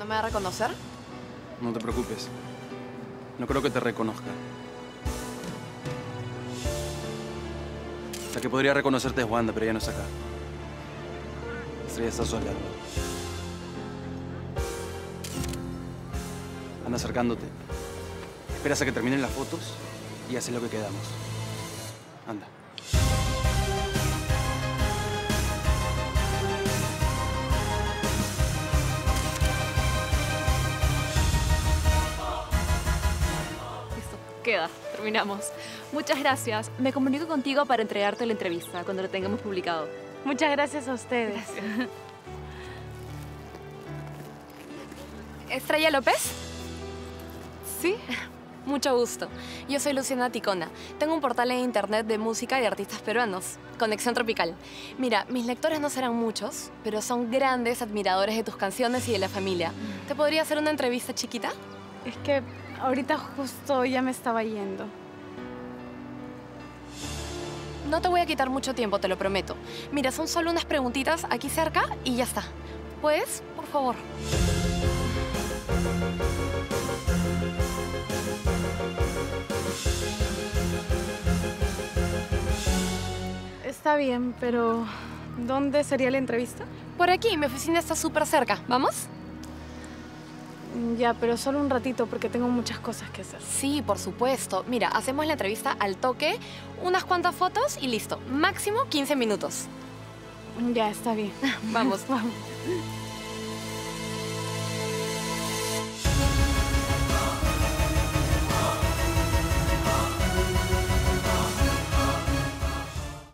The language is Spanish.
¿No me va a reconocer? No te preocupes. No creo que te reconozca. La que podría reconocerte es Wanda, pero ella no está acá. Estrella está sola. Anda acercándote. Esperas a que terminen las fotos y haces lo que quedamos. Anda. Queda. Terminamos. Muchas gracias. Me comunico contigo para entregarte la entrevista cuando lo tengamos publicado. Muchas gracias a ustedes. ¿Estrella López? Sí. Mucho gusto. Yo soy Luciana Ticona. Tengo un portal en internet de música y de artistas peruanos, Conexión Tropical. Mira, mis lectores no serán muchos, pero son grandes admiradores de tus canciones y de la familia. ¿Te podría hacer una entrevista chiquita? Es que ahorita justo ya me estaba yendo. No te voy a quitar mucho tiempo, te lo prometo. Mira, son solo unas preguntitas aquí cerca y ya está. ¿Puedes? Por favor. Está bien, pero ¿dónde sería la entrevista? Por aquí, mi oficina está súper cerca. ¿Vamos? Mm, Ya, pero solo un ratito porque tengo muchas cosas que hacer. Sí, por supuesto. Mira, hacemos la entrevista al toque, unas cuantas fotos y listo. Máximo 15 minutos. Ya, está bien. Vamos. Vamos.